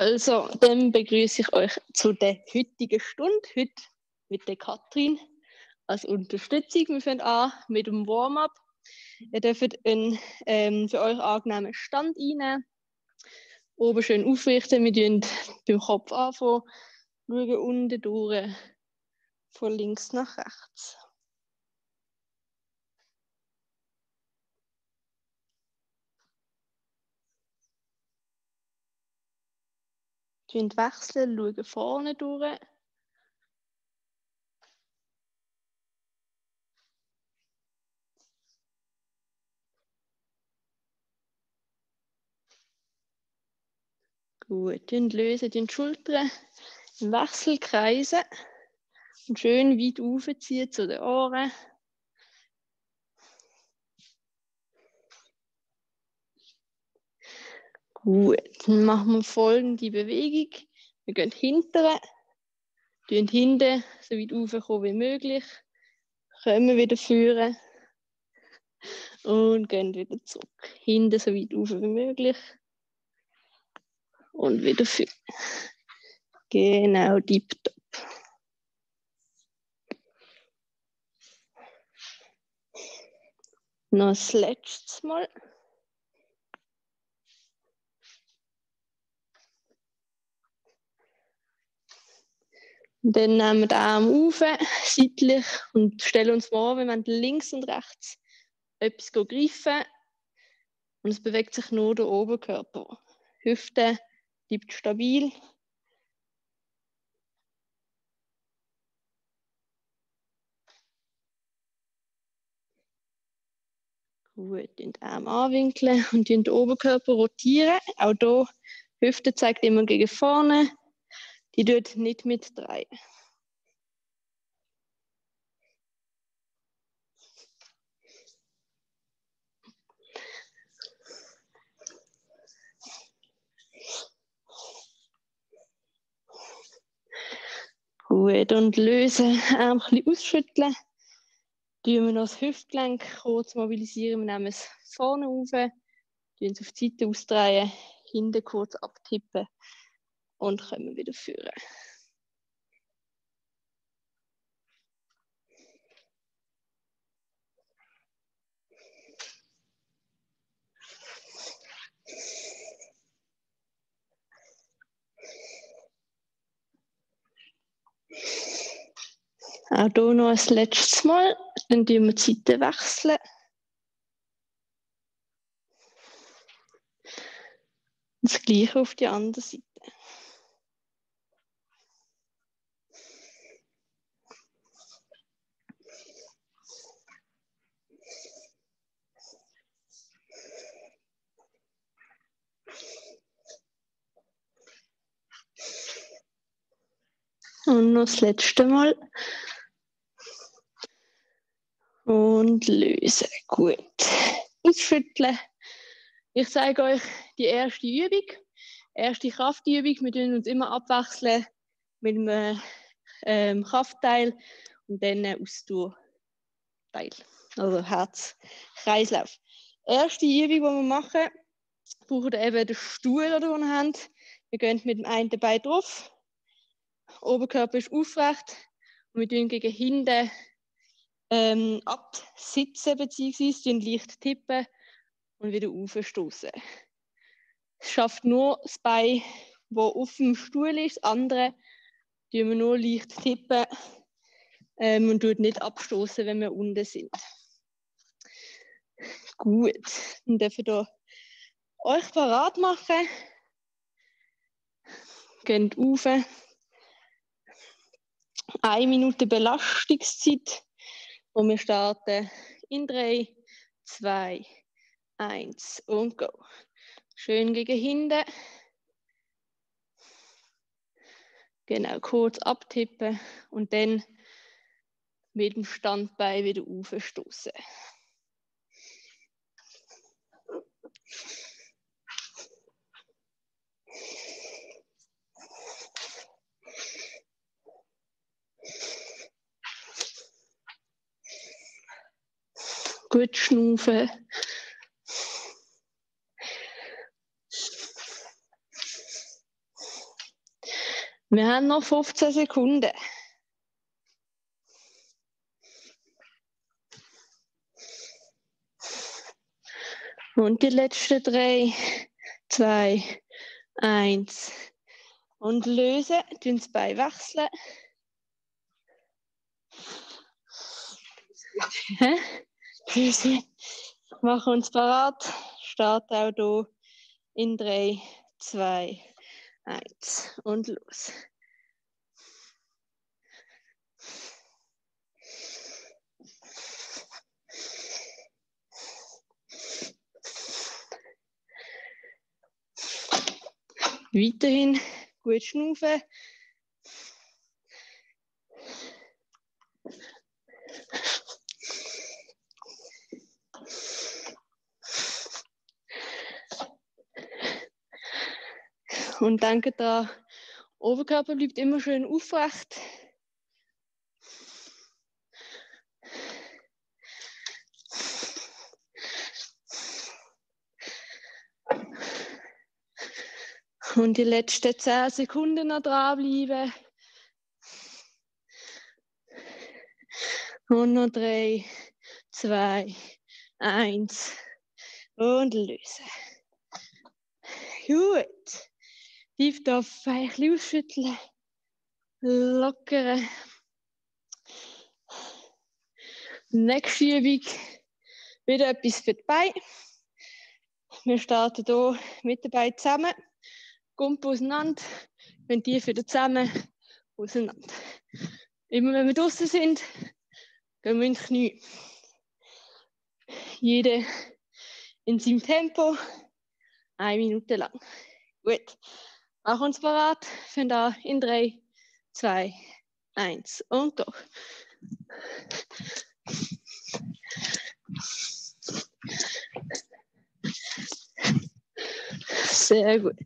Also, dann begrüße ich euch zu der heutigen Stunde. Heute mit der Katrin als Unterstützung. Wir fangen an mit dem Warm-up. Ihr dürft einen ähm, für euch angenehmen Stand einnehmen. Oben schön aufrichten. Wir tun beim Kopf anfangen. Schauen unten durch. Von links nach rechts. Wechseln, schauen vorne durch. Gut, und lösen die Schultern im Wechsel kreisen und schön weit aufziehen zu den Ohren. Gut, dann machen wir folgende Bewegung. Wir gehen hinterher, tun hinten so weit raufkommen wie möglich, kommen wieder führen und gehen wieder zurück. Hinten so weit rauf wie möglich und wieder führen. Genau, tipptopp. Noch das letzte Mal. Dann nehmen wir den Arm auf, seitlich, und stellen uns vor, wir wollen links und rechts etwas greifen. Und es bewegt sich nur der Oberkörper. Hüfte bleibt stabil. Gut, den Arm anwinkeln und den Oberkörper rotieren. Auch hier, Hüfte zeigt immer gegen vorne. Die tut nicht mit drei. Gut, und lösen, Arm ein bisschen ausschütteln. Tun wir noch das Hüftgelenk kurz mobilisieren. Wir nehmen es vorne auf, tun es auf die Seite ausdrehen, hinten kurz abtippen und können wieder führen. Auch hier noch ein letztes Mal. Dann wechseln wir die Seite wechseln. Das gleiche auf die andere Seite. Noch das letzte Mal. Und lösen. Gut. Ausschütteln. Ich zeige euch die erste Übung. Erste Kraftübung. Wir tun uns immer abwechseln mit einem ähm, Kraftteil und dann Ausdauerteil. Also Herz, Kreislauf. Erste Übung, die wir machen, brauchen eben den Stuhl, den wir haben. Wir gehen mit dem einen Bein drauf, Oberkörper ist aufrecht und wir tun gegen hinten ähm, absitzen bzw. leicht tippen und wieder aufstoßen. Es schafft nur das Bein, das auf dem Stuhl ist. Das andere tun wir nur leicht tippen ähm, und tut nicht abstoßen, wenn wir unten sind. Gut, dann dürfen wir euch parat machen. Geht auf. Eine Minute Belastungszeit. Und wir starten in 3, 2, 1 und go. Schön gegen hinten. Genau, kurz abtippen und dann mit dem Standbein wieder aufstoßen. Gut schnaufen. Wir haben noch 15 Sekunden. Und die letzten drei, zwei, eins. Und lösen, tun das Bein wechseln. Lösen. Machen uns parat. Start auch hier in drei, zwei, eins. Und los. Weiterhin gut schnaufen. Und danke da. Oberkörper bleibt immer schön aufrecht. Und die letzten 10 Sekunden noch dranbleiben. Und noch drei, zwei, eins. Und lösen. Gut. Tief darf ein bisschen ausschütteln. Lockere. Nächste Übung. Wieder etwas für die Beine. Wir starten hier mit den Beinen zusammen. Gumpen auseinander. Wenn die wieder zusammen auseinander. Immer wenn wir draußen sind, gehen wir in die Knie. Jeder in seinem Tempo. Eine Minute lang. Gut. Mach uns bereit. Von da in 3, 2, 1 und go. Sehr gut.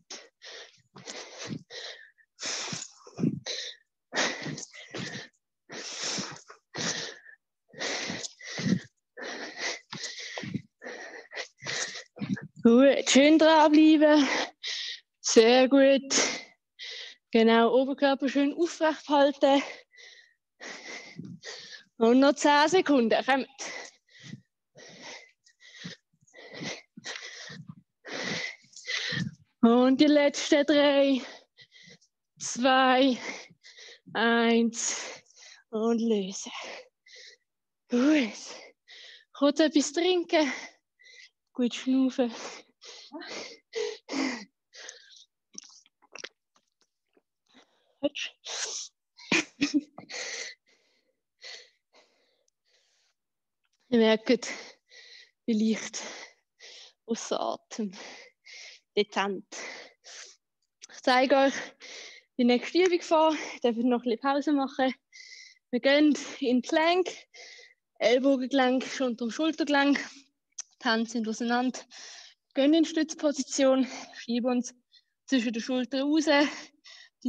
Gut, schön dranbleiben. Sehr gut. Genau, Oberkörper schön aufrecht halten. Und noch 10 Sekunden. Kommt. Und die letzten drei, zwei, eins und lösen. Gut. Kurz etwas trinken. Gut schnaufen. Ihr merkt, wie leicht außer Atem, dezent. Ich zeige euch die nächste Übung vor. Ich darf noch ein Pause machen. Wir gehen in Plank, Ellbogengelenk unter dem Schultergelenk. Die Hände sind auseinander. Gehen in Stützposition, schieben uns zwischen den Schultern raus,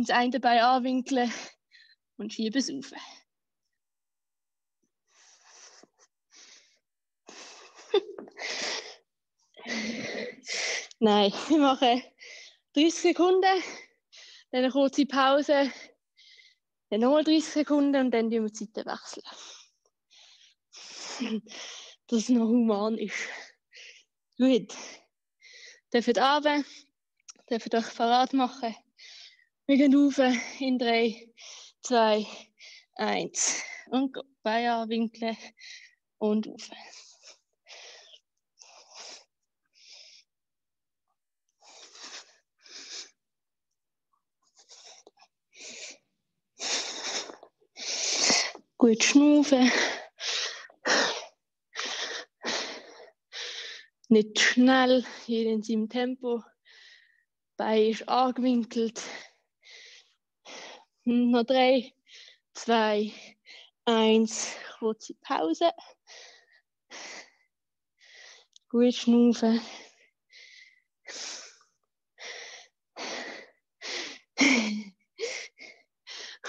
das eine Bein anwinkeln und schieben es auf. Nein, wir machen 30 Sekunden, dann eine kurze Pause, dann nochmal 30 Sekunden und dann wechseln wir die Seite wechseln. Dass es noch human ist. Gut. Dürft runter, dürft euch verrat machen. Wir gehen rauf in 3, 2, 1. Und Beine anwinkeln und rauf. Gut schnaufen. Nicht schnell, jeder in seinem Tempo. Bein ist angewinkelt. Noch drei, zwei, eins. Kurze Pause. Gut schnaufen.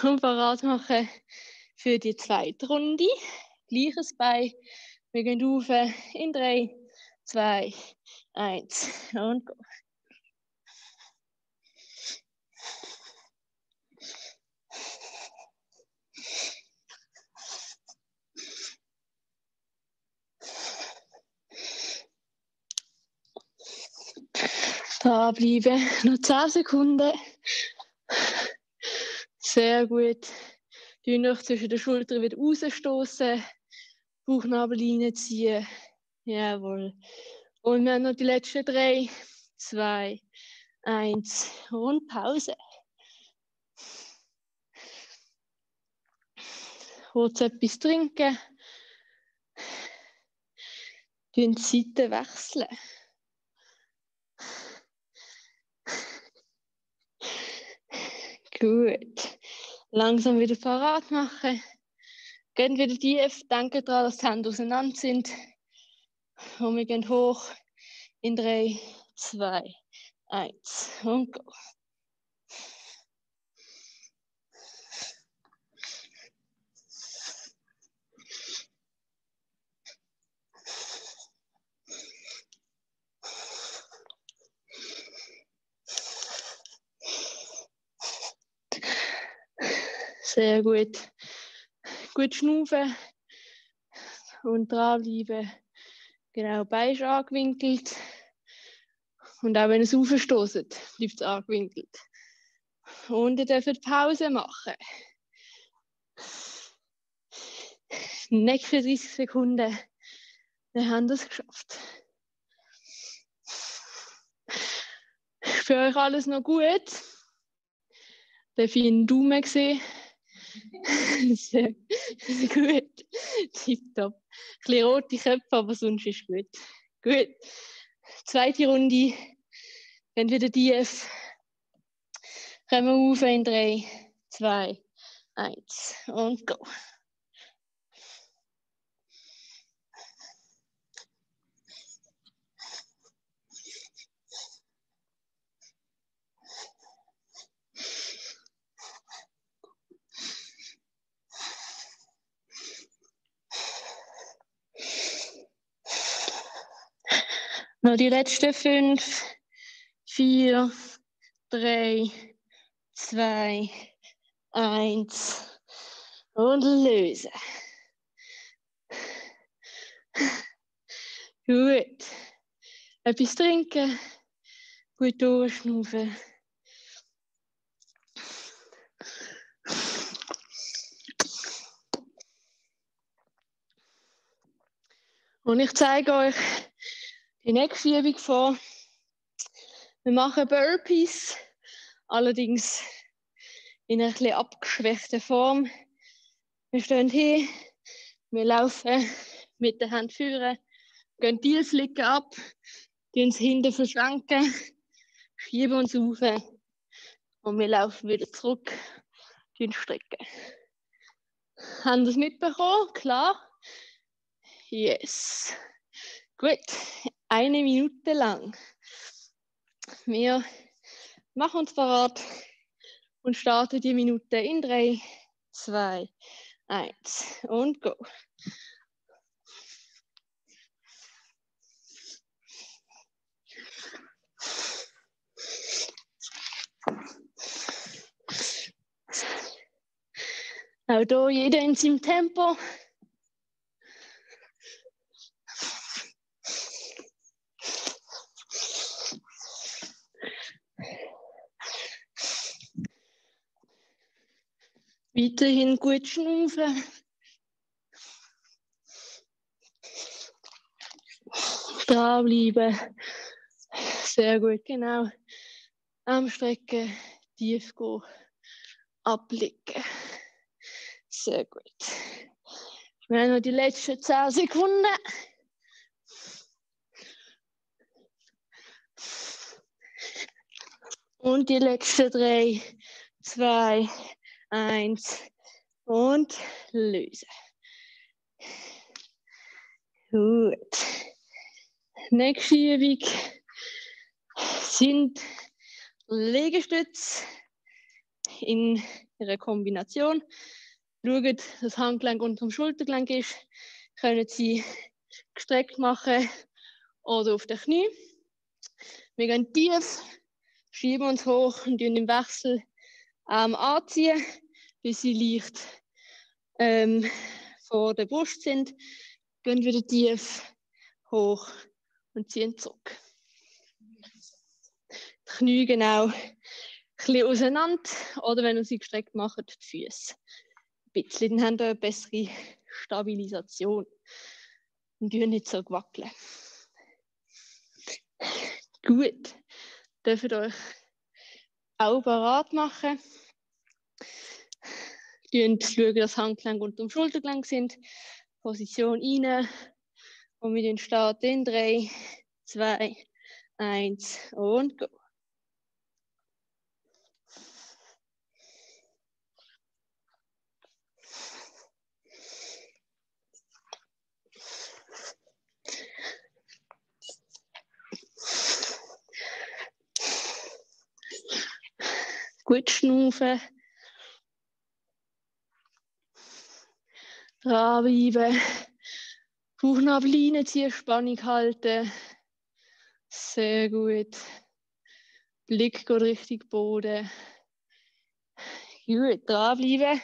Und parat machen für die zweite Runde. Gleiches Bein. Wir gehen rauf in drei, zwei, eins und go. Da bleiben. Noch 10 Sekunden. Sehr gut. Die noch zwischen den Schultern wieder rausstoßen. Bauchnabel reinziehen. Jawohl. Und wir haben noch die letzten drei. Zwei. Eins. Und Pause. Kurz etwas trinken. Die Seiten wechseln. Gut. Langsam wieder parat machen. Gehen wieder tief. Denken daran, dass die Hände auseinander sind. Und wir gehen hoch in 3, 2, 1 und go. Sehr gut. Gut schnaufen und dranbleiben. Genau, Bein ist angewinkelt. Und auch wenn es aufstoßt, bleibt es angewinkelt. Und ihr dürft Pause machen. Die nächsten 30 Sekunden, wir haben es geschafft. Für euch alles noch gut? Darf ich einen Daumen sehen? Sehr, gut. Tipptopp. Ein bisschen rote Köpfe, aber sonst ist gut. Gut. Zweite Runde. Entweder tief. Kommen wir auf in 3, 2, 1 und go. Noch die letzten fünf, vier, drei, zwei, eins und lösen. Gut. Etwas trinken, gut durchschnaufen. Und ich zeige euch, die nächste Übung vor. Wir machen Burpees, allerdings in einer etwas abgeschwächten Form. Wir stehen hier, wir laufen mit der Hand führen, gehen die Flicken ab, uns hinten verschränken, schieben uns auf und wir laufen wieder zurück, den strecken. Haben Sie es mitbekommen? Klar? Yes. Gut, eine Minute lang. Wir machen uns parat und starten die Minute in 3, 2, 1 und go. Auch hier jeder in seinem Tempo. Weiterhin gut schnaufen. Da bleiben. Sehr gut, genau. Am Strecken, tief gehen, abliegen. Sehr gut. Wir haben noch die letzten 10 Sekunden. Und die letzten drei, zwei, eins und lösen. Gut. Nächste Übung sind Liegestütze in ihrer Kombination. Schaut, dass das Handgelenk unter dem Schultergelenk ist. Können Sie gestreckt machen oder auf den Knie. Wir gehen tief, schieben uns hoch und im Wechsel Arm anziehen, bis sie leicht ähm, vor der Brust sind. Gehen wieder tief hoch und ziehen zurück. die Knie genau ein bisschen auseinander oder wenn ihr sie gestreckt macht, die Füße ein bisschen. Dann habt ihr eine bessere Stabilisation und ihr nicht so wackeln. Gut, dürft euch auch parat machen. Schauen, dass Handgelenk und dem Schultergelenk sind. Position rein. Und wir starten in 3, 2, 1 und go. Gut schnaufen. Dranbleiben. Bauchnabel reinziehen, Spannung halten. Sehr gut. Blick geht Richtung Boden. Gut, dranbleiben.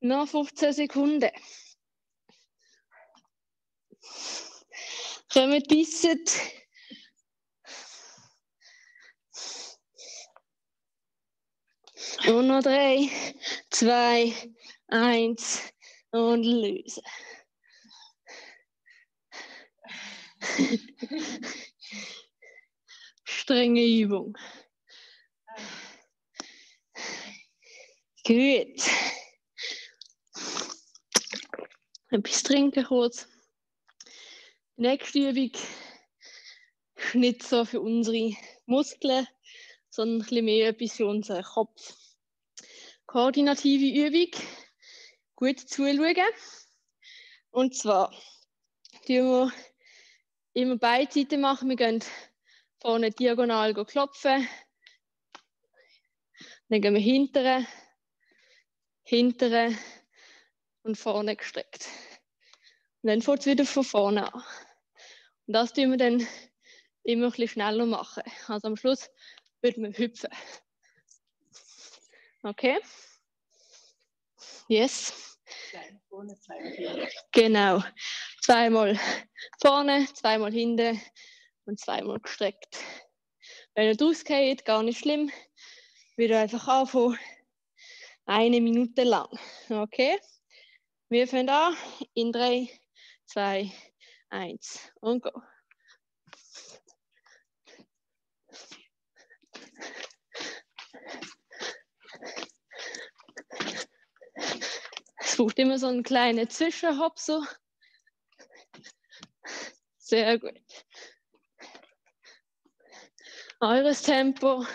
Noch 15 Sekunden. Kommt bissen. Und noch drei, zwei, eins und lösen. Strenge Übung. Gut. Etwas trinken kurz. Nächste Übung ist nicht so für unsere Muskeln, sondern ein bisschen mehr etwas für unseren Kopf. Koordinative Übung. Gut zuschauen. Und zwar tun wir immer beide Seiten machen. Wir gehen vorne diagonal klopfen. Dann gehen wir hintere, hintere und vorne gestreckt. Und dann fängt es wieder von vorne an. Und das tun wir dann immer ein bisschen schneller machen. Also am Schluss wird man hüpfen. Okay? Yes. Genau. Zweimal vorne, zweimal hinten und zweimal gestreckt. Wenn ihr rausgeht, gar nicht schlimm. Wieder einfach anfangen. Eine Minute lang. Okay? Wir fangen an in 3, 2, 1 und go. Es braucht immer so einen kleinen Zwischenhop so. Sehr gut. Eures Tempo.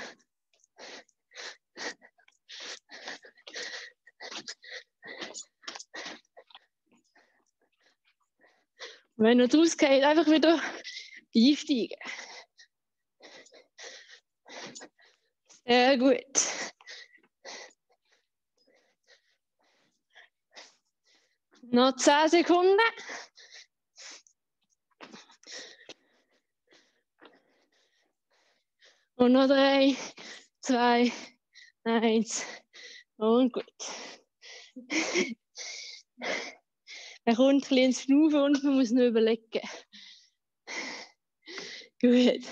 Wenn ihr rausgeht, einfach wieder einsteigen. Sehr gut. Noch 10 Sekunden. Und noch 3, 2, 1 und gut. Er kommt ein bisschen ins Schnaufen und man muss noch überlegen. Gut.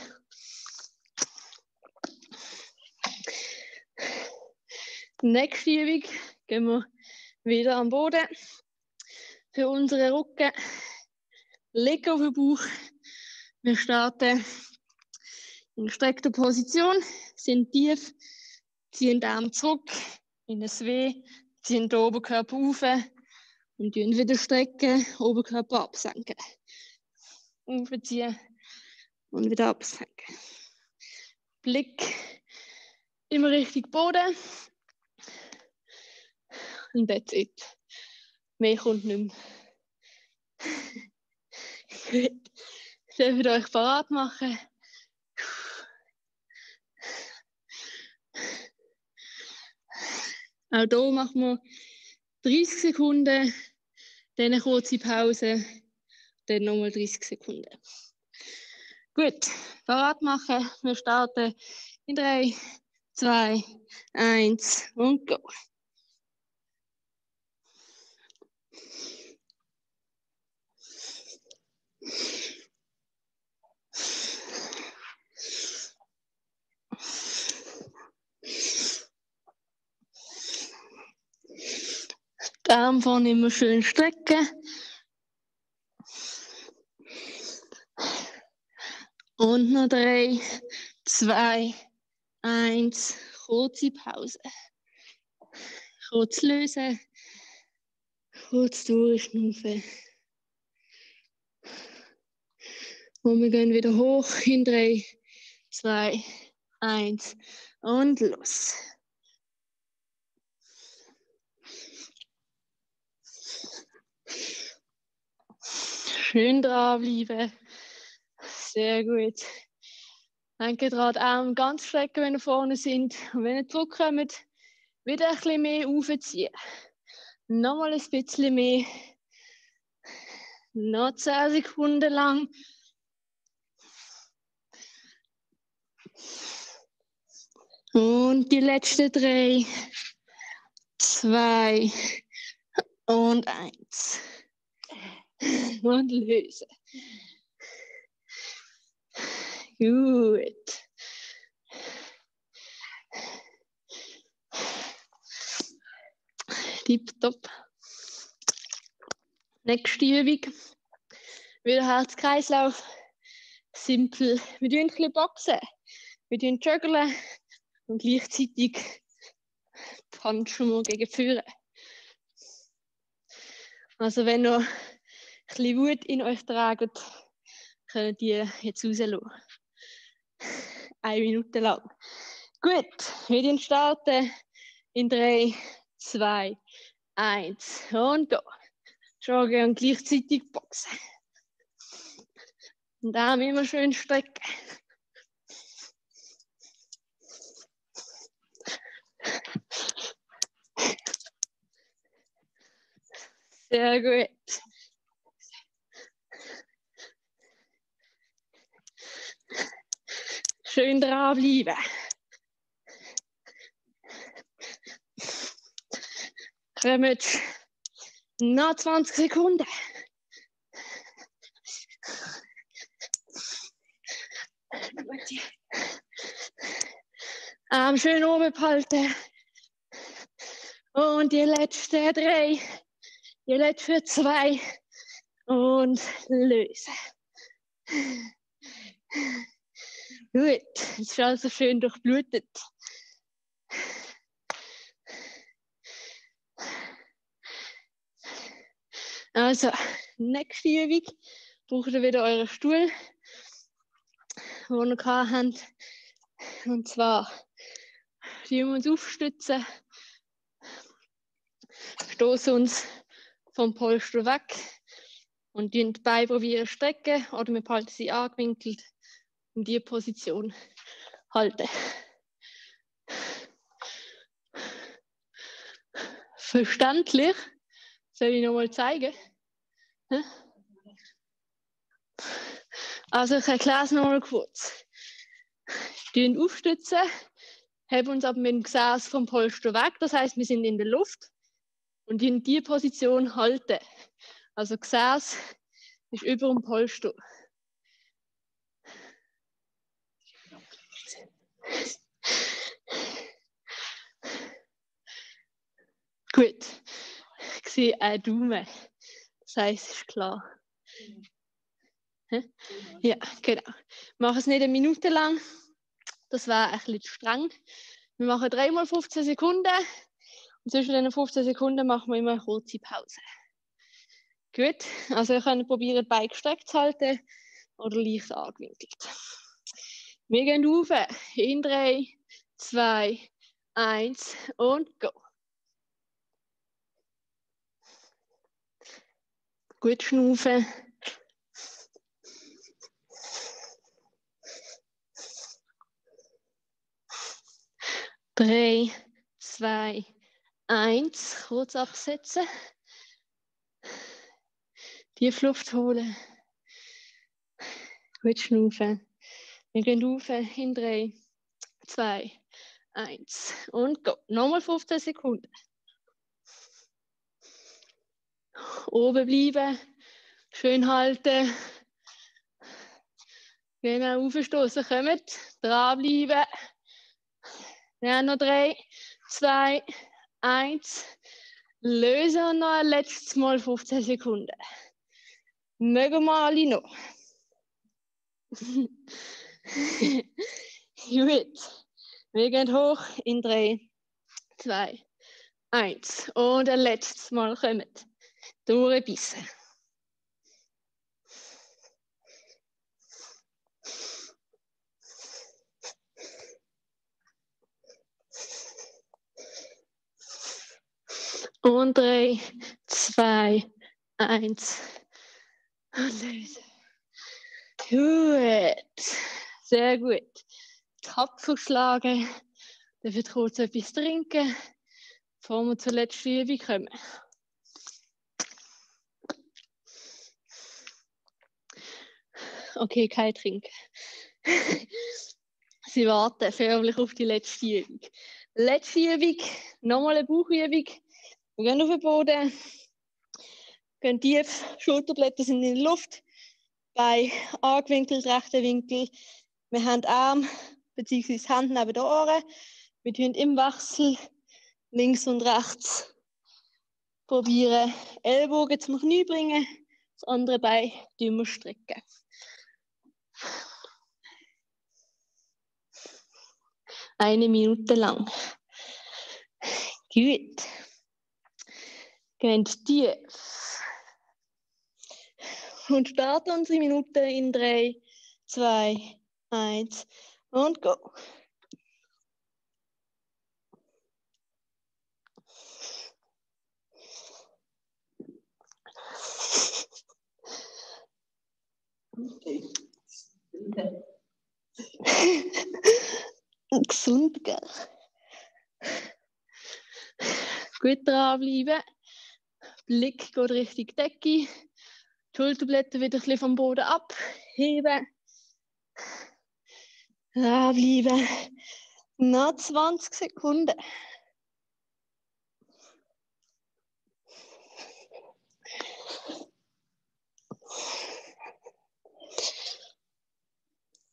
Nächste Übung gehen wir wieder am Boden für unsere Rücken. Legen auf den Bauch. Wir starten in gestreckter Position, sind tief, ziehen den Arm zurück in ein W, ziehen den Oberkörper auf und wieder strecken, Oberkörper absenken. Aufziehen und wieder absenken. Blick immer Richtung Boden. Und that's it. Mehr kommt nicht mehr. Ich darf euch parat machen. Auch hier machen wir 30 Sekunden, dann eine kurze Pause, dann nochmal 30 Sekunden. Gut, parat machen. Wir starten in 3, 2, 1 und go. Arme vorne immer schön strecken. Und noch drei, zwei, eins. Kurze Pause. Kurz lösen. Kurz durchschnaufen. Und wir gehen wieder hoch in drei, zwei, eins und los. Schön dranbleiben. Sehr gut. Denke daran, die Arme ganz strecken, wenn ihr vorne sind. Und wenn ihr zurückkommt, wieder ein bisschen mehr aufziehen. Nochmal ein bisschen mehr. Noch 10 Sekunden lang. Und die letzten drei, zwei und eins. Und lösen. Gut. Tipptopp. Nächste Übung. Wieder Herz-Kreislauf. Simpel. Wir tun ein bisschen boxen. Wir tun joggeln und gleichzeitig punchen wir gegen Führen. Also wenn ihr bisschen Wut in euch tragt, könnt ihr jetzt rauslassen. Eine Minute lang. Gut, wir starten in 3, 2, 1 und go. Joggen und gleichzeitig boxen. Und Arme immer schön strecken. Sehr gut. Schön dranbleiben. Kommen noch 20 Sekunden. Arm schön oben behalten. Und die letzten drei. Die letzten zwei. Und lösen. Gut, es ist also schön durchblutet. Also, nächste Übung braucht ihr wieder euren Stuhl, den ihr habt. Und zwar die wir uns aufstützen, stoßen uns vom Polster weg und die Beine probieren strecken oder wir halten sie angewinkelt in die Position halten. Verständlich? Soll ich noch mal zeigen? Also ich erkläre es noch mal kurz. Wir aufstützen, haben uns aber mit dem Gesäß vom Polster weg. Das heißt, wir sind in der Luft und in die Position halten. Also Gesäß ist über dem Polster. Gut, sehe einen Daumen. Das heißt, es ist klar. Ja, genau. Wir machen es nicht eine Minute lang. Das wäre ein bisschen streng. Wir machen dreimal 15 Sekunden. Und zwischen den 15 Sekunden machen wir immer eine kurze Pause. Gut, also ihr könnt probieren, die Beine gestreckt zu halten oder leicht angewinkelt. Wir gehen rauf. In 3, 2, 1 und go. Gut schnaufen. Drei, zwei, eins. Kurz absetzen. Tief Luft holen. Gut schnaufen. Wir gehen rauf in drei, zwei, eins und go. Nochmal 15 Sekunden. Oben bleiben, schön halten. Genau, aufstoßen, kommt. Dranbleiben. Ja, noch drei, zwei, eins. Lösen und noch ein letztes Mal 15 Sekunden. Mögen wir alle noch. Gut. Wir gehen hoch in 3, 2, 1. Und ein letztes Mal kommen. Durchbissen. Und drei, zwei, eins. Und lösen. Gut. Sehr gut. Tapfer schlagen. Dafür kurz etwas trinken, bevor wir zur letzten Übung kommen. Okay, kein Trinken. Sie warten förmlich auf die letzte Übung. Letzte Übung, nochmal eine Bauchübung. Wir gehen auf den Boden, gehen tief, Schulterblätter sind in der Luft, Beine angewinkelt, rechter Winkel. Wir haben Arm bzw. Hand neben den Ohren. Wir tun im Wechsel links und rechts probieren, Ellbogen zum Knie bringen, das andere Bein dümmer strecken. Eine Minute lang. Gut. Gehen tief. Und starten unsere Minute in 3, 2, 1 und go. Gesund, gell? Gut dranbleiben. Blick geht Richtung Decke. Die Schulterblätter wieder ein bisschen vom Boden abheben. Dranbleiben. Noch 20 Sekunden.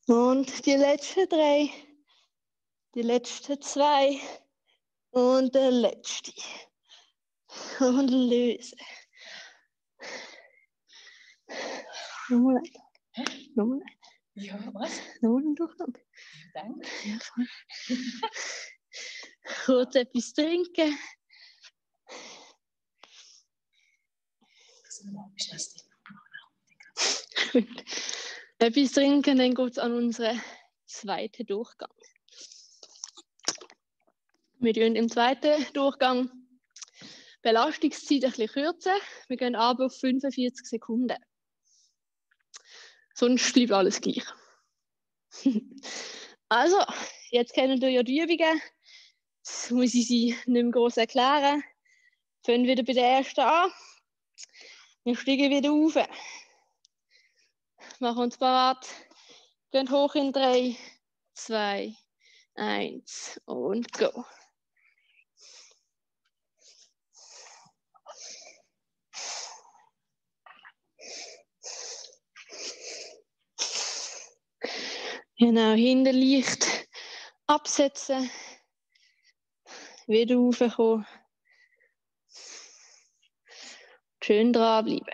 Und die letzten drei, die letzten zwei und der letzte. Und lösen. Nochmal ein. Nochmal ein. Ja, was? Nochmal ein Durchgang. Danke. Ja. Kurz etwas trinken. Etwas trinken, dann geht es an unseren zweiten Durchgang. Wir tun im zweiten Durchgang Belastungszeit ein bisschen kürzen. Wir gehen aber auf 45 Sekunden. Sonst bleibt alles gleich. also, jetzt kennen wir ja die Übungen. Jetzt muss ich sie nicht mehr groß erklären. Fangen wieder bei der ersten an. Wir steigen wieder auf. Machen uns parat. Gehen hoch in 3, 2, 1 und go. Genau, Hinterlicht absetzen. Wieder raufkommen. Schön dranbleiben.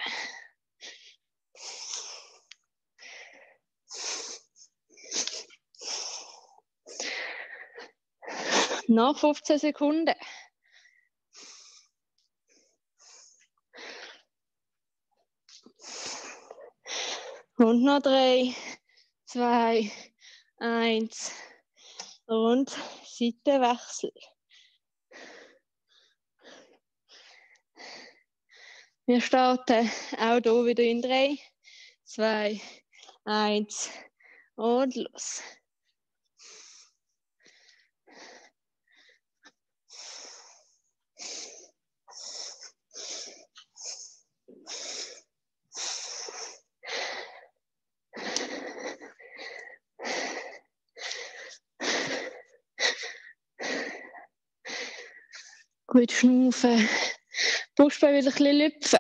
Noch 15 Sekunden. Und noch drei, zwei, eins. Und Seitenwechsel. Wir starten auch hier wieder in drei, zwei, eins und los. Gut schnaufen. Brustbein wieder ein bisschen lüpfen.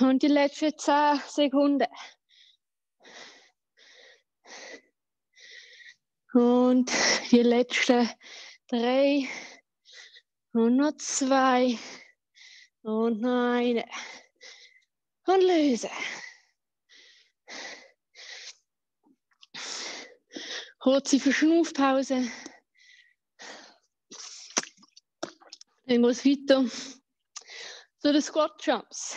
Und die letzten 10 Sekunden. Und die letzten 3, Und noch zwei. Und noch eine. Und lösen. Kurze Verschnaufpause. Geht es weiter zu den Squat Jumps,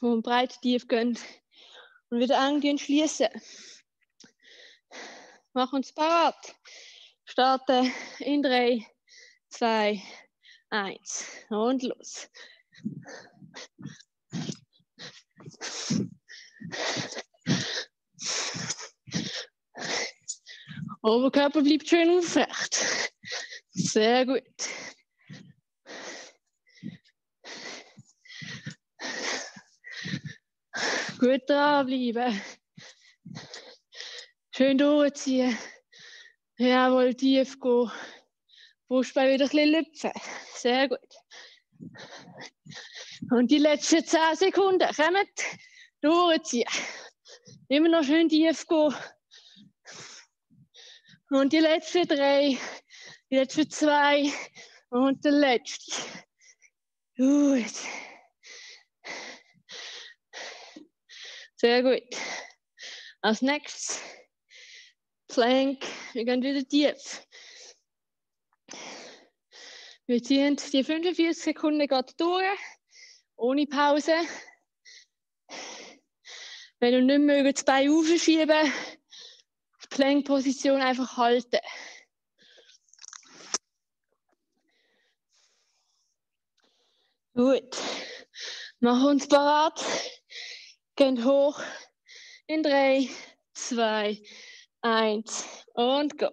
wo man breit tief gehen und wieder eng schließen. Machen uns parat. Starten in 3, 2, 1 und los. Oberkörper bleibt schön aufrecht. Sehr gut. Gut dranbleiben. Schön durchziehen. Jawohl, tief gehen. Brustbein wieder ein bisschen lüpfen. Sehr gut. Und die letzten 10 Sekunden. Kommt. Durchziehen. Immer noch schön tief gehen. Und die letzten drei. Die letzten zwei. Und der letzte. Gut. Sehr gut. Als nächstes Plank. Wir gehen wieder tief. Wir ziehen die 45 Sekunden gerade durch, ohne Pause. Wenn du nicht über das Bein aufschieben, die Plank-Position einfach halten. Gut. Machen uns parat. Gehen hoch. In 3, 2, 1 und go.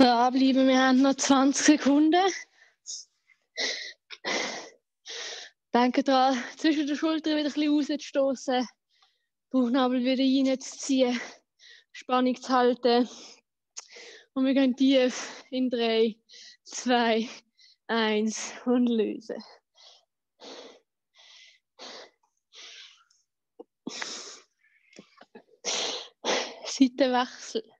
Dranbleiben, wir haben noch 20 Sekunden. Denke daran, zwischen den Schultern wieder ein bisschen rauszustoßen, Bauchnabel wieder reinzuziehen, Spannung zu halten. Und wir gehen tief in 3, 2, 1 und lösen. Seitenwechsel.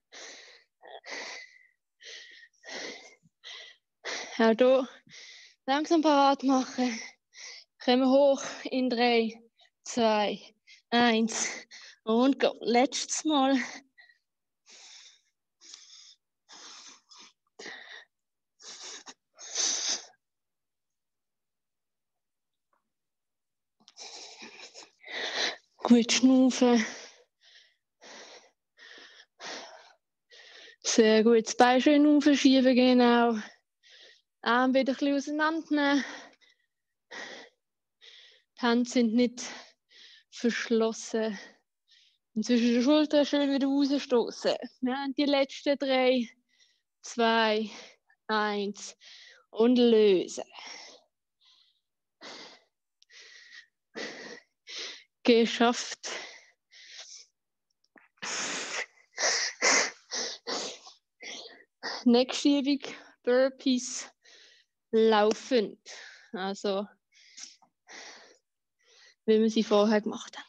Auch hier langsam parat machen. Kommen hoch in 3, 2, 1 und go. Letztes Mal. Gut schnaufen. Sehr gut. Das Bein schön aufschieben, genau. Arm wieder ein bisschen auseinandernehmen. Die Hände sind nicht verschlossen. Und zwischen den Schultern schön wieder rausstoßen. Wir haben die letzten drei, zwei, eins und lösen. Geschafft. Nächste Übung, Burpees laufend. Also, wie wir sie vorher gemacht haben.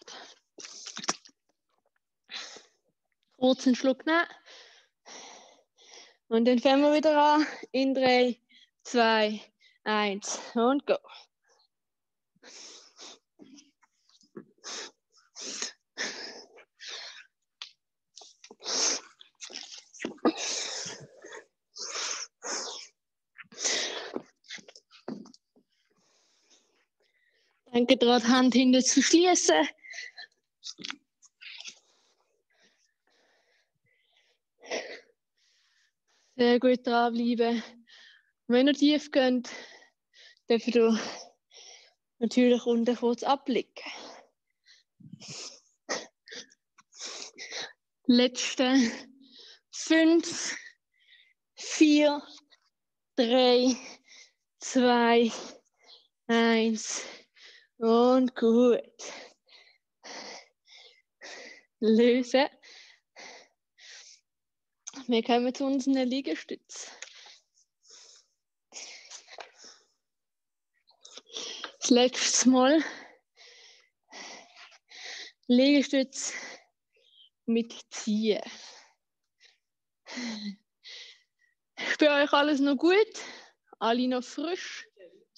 Kurzen Schluck nehmen. Und dann fangen wir wieder an. In 3, 2, 1 und go. Denke daran, Hand hinten zu schließen. Sehr gut dranbleiben. Wenn ihr tief geht, dürft ihr natürlich unten kurz abblicken. Letzte fünf, vier, drei, zwei, eins. Und gut. lösen. Wir kommen zu unseren Liegestütz. Das letzte Mal Liegestütz mit Ziehen. Ist bei euch alles noch gut? Alle noch frisch?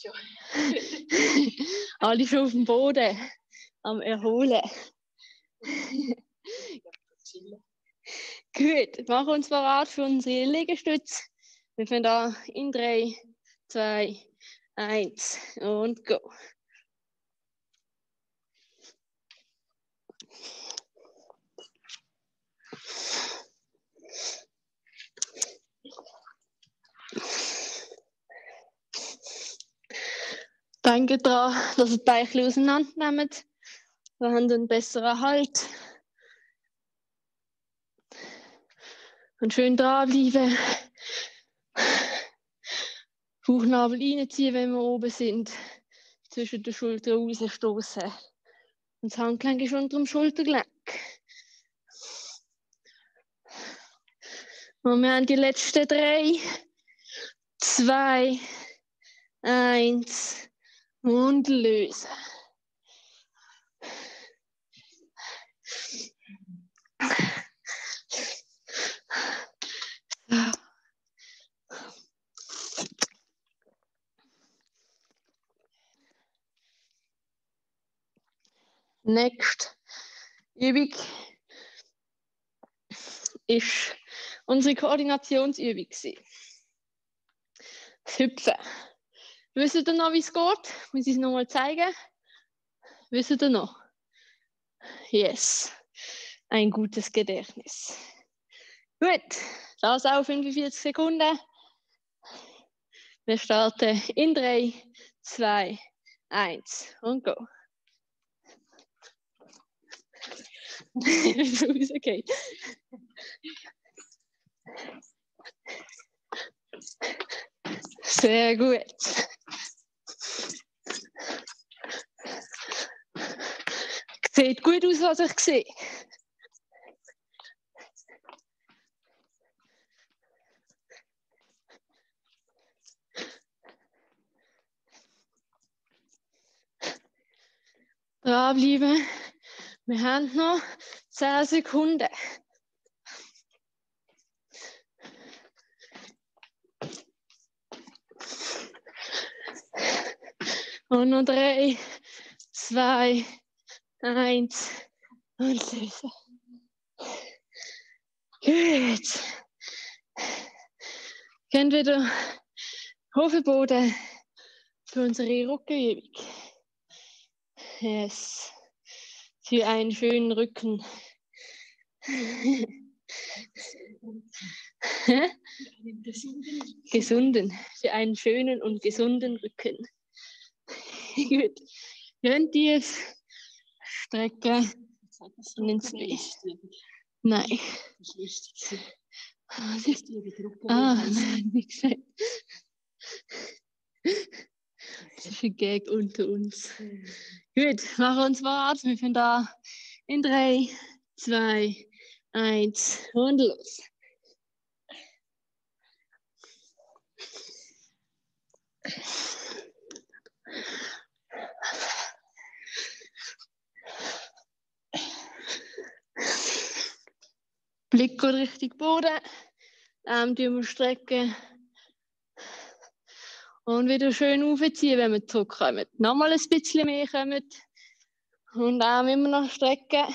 Ja. Alle schon auf dem Boden am Erholen. Gut, machen uns bereit für unsere Liegestütze. Wir fangen an in 3, 2, 1 und go. Denke daran, dass ihr die Beine auseinandernehmt. Wir haben einen besseren Halt. Und schön dranbleiben. Bauchnabel reinziehen, wenn wir oben sind. Zwischen den Schultern rausstoßen. Und das Handgelenk ist unter dem Schultergelenk. Und wir haben die letzten drei, zwei, eins und lösen. Nächste Übung ist unsere Koordinationsübung. Das Hüpfen. Wisst ihr noch, wie es geht? Muss ich es nochmal zeigen? Wisst ihr noch? Yes. Ein gutes Gedächtnis. Gut, das auch 45 Sekunden. Wir starten in 3, 2, 1 und go. okay. Sehr gut. Sieht gut aus, was ich sehe. Dranbleiben. Wir haben noch 10 Sekunden. Und noch drei, zwei, eins und lösen. Gut. Könnt wieder Hofenboden für unsere Rückenübung. Yes. Für einen schönen Rücken. gesunden. Für einen schönen und gesunden Rücken. Gut. Schön tief strecken und ins Licht. Nein. Ah, das- Ah, nein, wie gesagt. Das ist ein Gag unter uns. Gut, machen wir uns warm. Wir fangen da in 3, 2, 1 und los. Blick geht Richtung Boden. Arm tun wir strecken. Und wieder schön aufziehen, wenn wir zurückkommen. Nochmal ein bisschen mehr kommen. Und Arm immer noch strecken.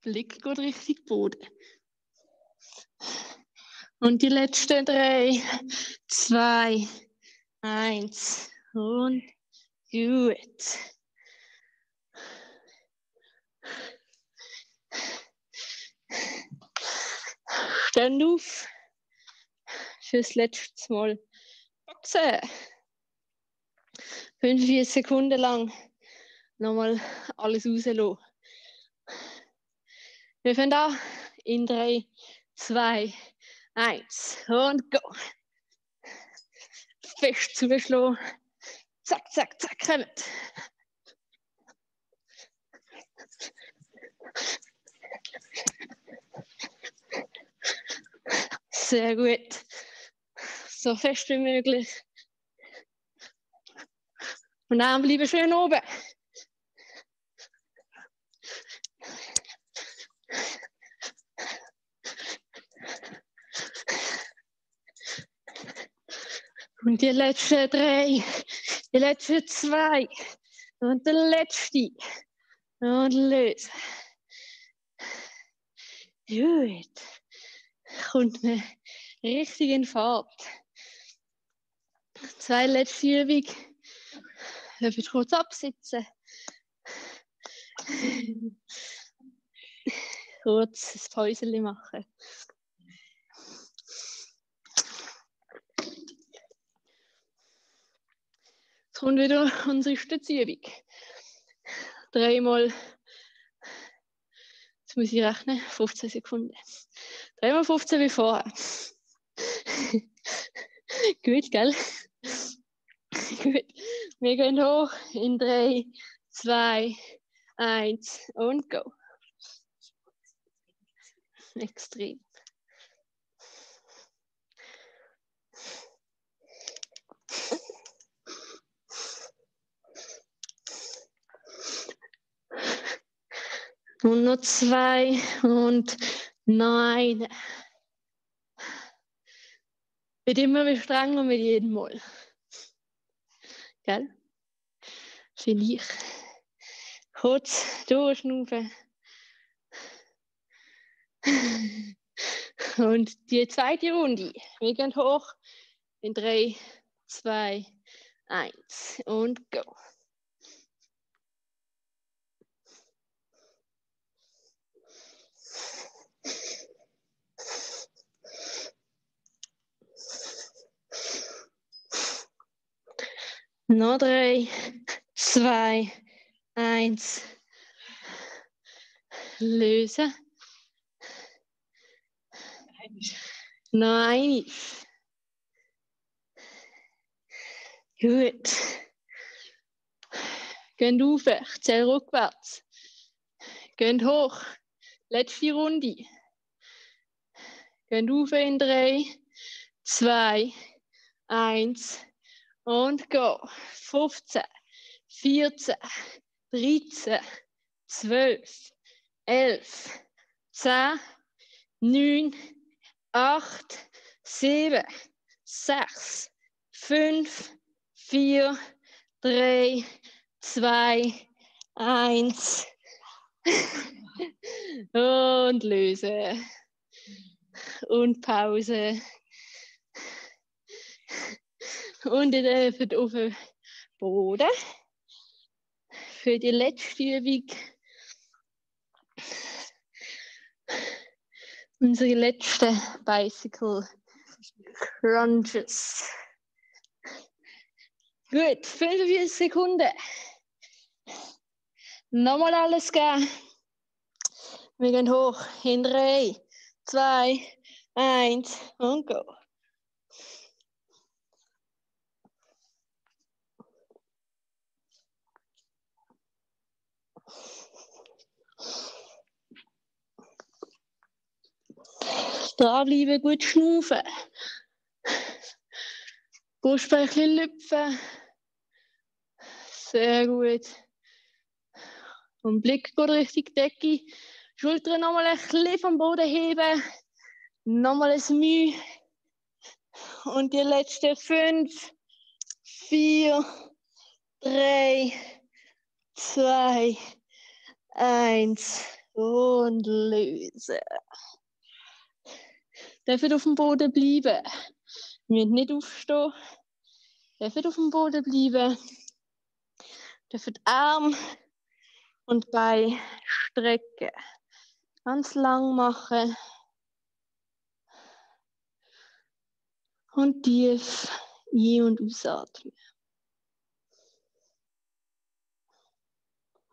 Blick geht Richtung Boden. Und die letzten drei, zwei, eins und gut. Stehen auf fürs letzte Mal boxen. 45 Sekunden lang nochmal alles rauslassen. Wir fangen an in 3, 2, 1 und go. Fest zuschlagen. Zack, zack, zack, kommt. Sehr gut. So fest wie möglich. Und dann bleiben schön oben. Und die letzten drei, die letzten zwei und der letzte. Und lösen. Gut. Kommt man richtig in Fahrt. Zwei letzte Übung. Dürft kurz absitzen. kurz ein Päuschen machen. Jetzt kommt wieder unsere Stützübung. Dreimal, jetzt muss ich rechnen, 15 Sekunden. Dreimal 15 wie vorher. Gut, gell? Gut. Wir gehen hoch in 3, 2, 1 und go. Extrem. Und noch zwei und nein. Wird immer mehr strenger mit jedem Mal. Gell? Finde ich. Kurz durchschnaufen. Und die zweite Runde. Wir gehen hoch in 3, 2, 1 und go. Noch drei, zwei, eins. Lösen. Noch eins. Gut. Gehen rauf, ich zähle rückwärts. Gehen hoch. Letzte Runde. Gehen rauf in drei, zwei, eins. Und go. 15, 14, 13, 12, 11, 10, 9, 8, 7, 6, 5, 4, 3, 2, 1. Und löse. Und Pause. Und dürft auf den Boden. Für die letzte Übung. Unsere letzten Bicycle Crunches. Gut, 45 Sekunden. Nochmal alles geben. Wir gehen hoch in 3, 2, 1 und go. Dranbleiben, gut schnaufen. Brustbeinchen lüpfen. Sehr gut. Und Blick geht Richtung Decke. Schultern nochmal ein bisschen vom Boden heben. Nochmal ein Mühe. Und die letzten fünf, vier, drei, zwei, eins. Und lösen. Dürfen auf dem Boden bleiben. Wir müssen nicht aufstehen. Dürfen auf dem Boden bleiben. Dürfen Arm und Bein strecken. Ganz lang machen. Und tief ein- und ausatmen.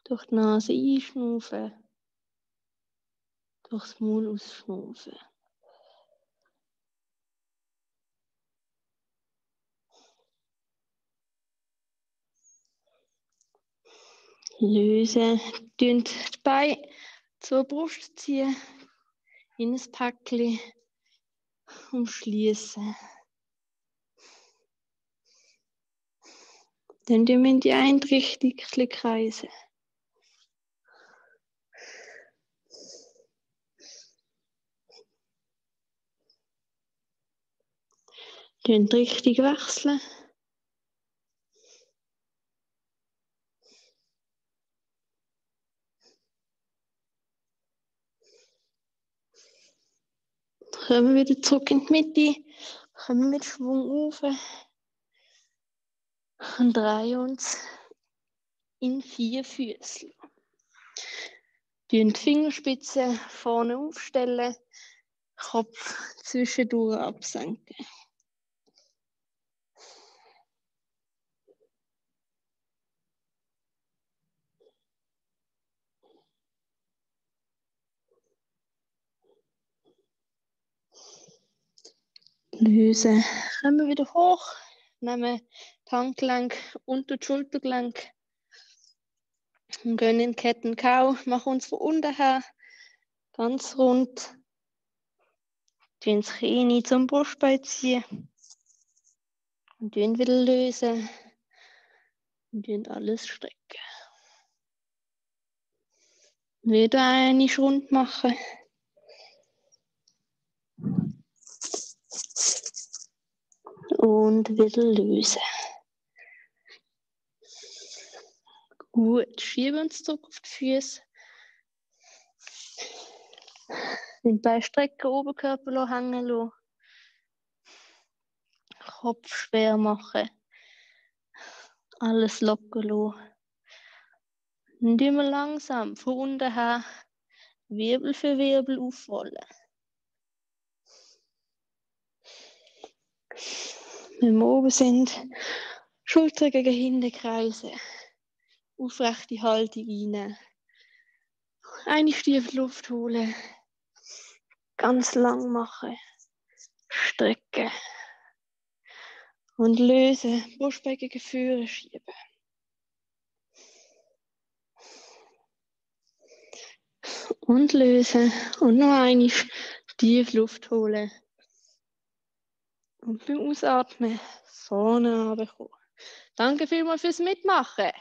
Durch die Nase einschnaufen. Durchs Maul ausschnaufen. Lösen. Dünnt die Beine zur Brust ziehen, in ein Päckchen umschließen. Dann tun wir in die eine Richtung kreisen. Die Richtung wechseln. Kommen wir wieder zurück in die Mitte, kommen mit Schwung auf und drehen uns in vier Füße. Die Fingerspitzen vorne aufstellen, Kopf zwischendurch absenken. Lösen. Kommen wir wieder hoch, nehmen die Handgelenk unter die Schultergelenk und gehen in Kettenkau, machen uns von unten her. Ganz rund, ziehen das Knie zum Brustbein ziehen. Und dann wieder lösen. Und dann alles strecken. Wieder eine rund machen. Und wieder lösen. Gut, schieben uns zurück auf die Füße. Den Bein strecken, Oberkörper hängen lassen. Kopf schwer machen. Alles locker lassen. Und immer langsam von unten her Wirbel für Wirbel aufrollen. Wenn wir oben sind, Schulter gegen hinten kreisen. Aufrechte Haltung rein. Eine Stiefel Luft holen. Ganz lang machen. Strecken. Und lösen. Brustbein gegen schieben. Und lösen. Und noch eine tief Luft holen. Und beim Ausatmen vorne runterkommen. Danke vielmals fürs Mitmachen.